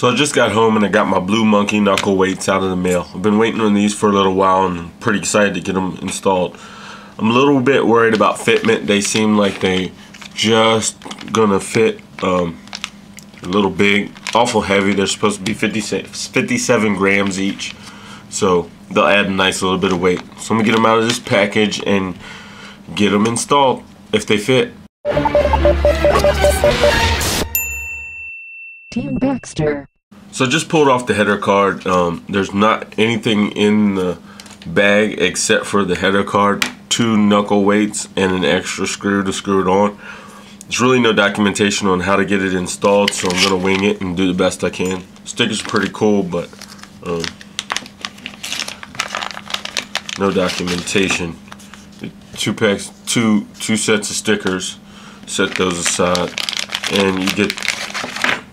So I just got home and I got my Blue Monkey knuckle weights out of the mail. I've been waiting on these for a little while and I'm pretty excited to get them installed. I'm a little bit worried about fitment. They seem like they just gonna fit um, a little big, awful heavy. They're supposed to be 56, 57 grams each. So they'll add a nice little bit of weight. So I'm gonna get them out of this package and get them installed if they fit. Team Baxter. So I just pulled off the header card. Um, there's not anything in the bag except for the header card, two knuckle weights, and an extra screw to screw it on. There's really no documentation on how to get it installed, so I'm gonna wing it and do the best I can. Sticker's are pretty cool, but um, no documentation. Two packs, two two sets of stickers. Set those aside, and you get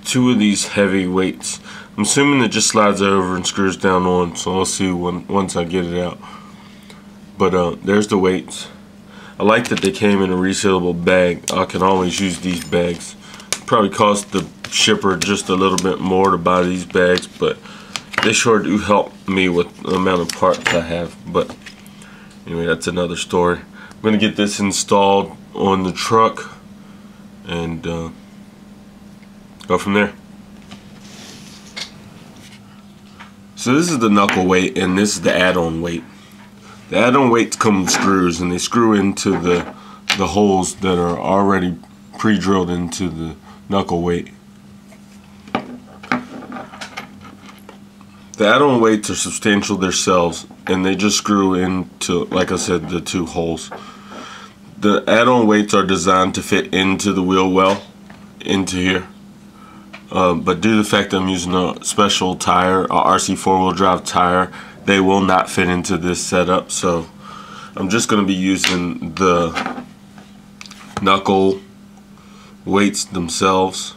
two of these heavy weights. I'm assuming it just slides over and screws down on, so I'll see when, once I get it out. But uh, there's the weights. I like that they came in a resealable bag. I can always use these bags. Probably cost the shipper just a little bit more to buy these bags, but they sure do help me with the amount of parts I have. But anyway, that's another story. I'm going to get this installed on the truck and uh, go from there. So this is the knuckle weight and this is the add-on weight. The add-on weights come with screws and they screw into the the holes that are already pre-drilled into the knuckle weight. The add-on weights are substantial themselves and they just screw into, like I said, the two holes. The add-on weights are designed to fit into the wheel well, into here. Uh, but due to the fact that I'm using a special tire, a RC four-wheel drive tire, they will not fit into this setup. So I'm just going to be using the knuckle weights themselves.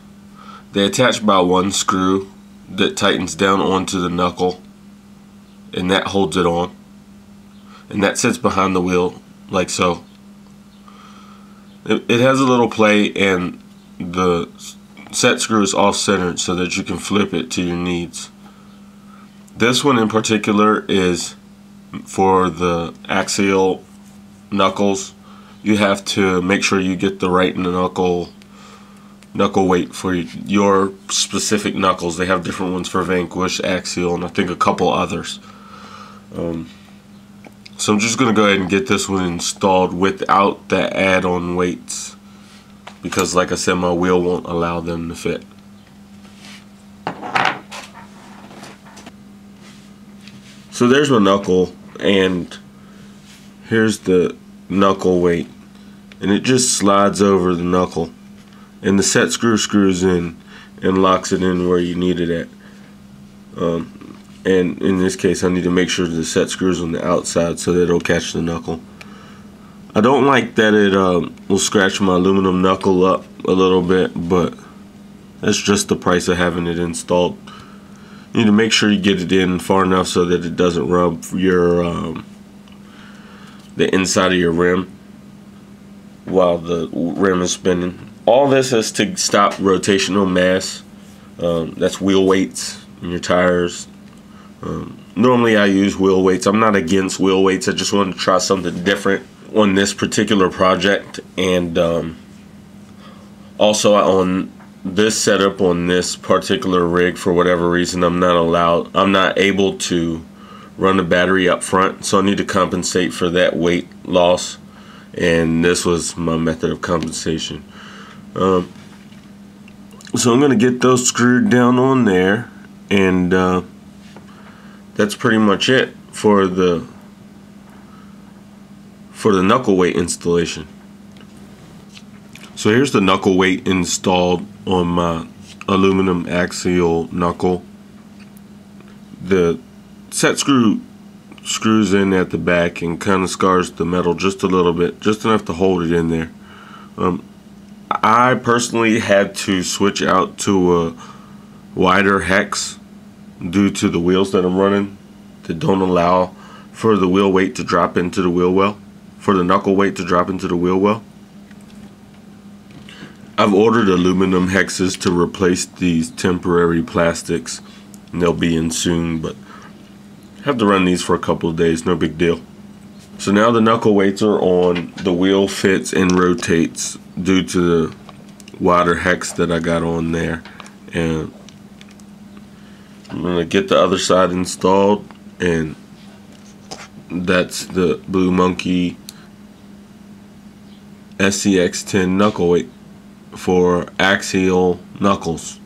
They attach by one screw that tightens down onto the knuckle and that holds it on. And that sits behind the wheel like so. It, it has a little play and the set screw is off centered so that you can flip it to your needs. This one in particular is for the axial knuckles. You have to make sure you get the right knuckle knuckle weight for your specific knuckles. They have different ones for Vanquish, Axial, and I think a couple others. Um, so I'm just going to go ahead and get this one installed without the add-on weights because like I said my wheel won't allow them to fit. So there's my knuckle and here's the knuckle weight and it just slides over the knuckle and the set screw screws in and locks it in where you need it at. Um, and in this case I need to make sure the set screws on the outside so that it'll catch the knuckle. I don't like that it um, will scratch my aluminum knuckle up a little bit, but that's just the price of having it installed. You need to make sure you get it in far enough so that it doesn't rub your um, the inside of your rim while the rim is spinning. All this is to stop rotational mass. Um, that's wheel weights in your tires. Um, normally I use wheel weights. I'm not against wheel weights. I just wanted to try something different on this particular project and um, also on this setup on this particular rig for whatever reason. I'm not allowed I'm not able to run the battery up front so I need to compensate for that weight loss and this was my method of compensation. Um, so I'm gonna get those screwed down on there and uh, that's pretty much it for the for the knuckle weight installation. So here's the knuckle weight installed on my aluminum axial knuckle. The set screw screws in at the back and kind of scars the metal just a little bit, just enough to hold it in there. Um, I personally had to switch out to a wider hex due to the wheels that I'm running that don't allow for the wheel weight to drop into the wheel well for the knuckle weight to drop into the wheel well. I've ordered aluminum hexes to replace these temporary plastics. And they'll be in soon, but have to run these for a couple of days, no big deal. So now the knuckle weights are on. The wheel fits and rotates due to the wider hex that I got on there. And I'm gonna get the other side installed and that's the Blue Monkey SCX10 knuckle weight for axial knuckles.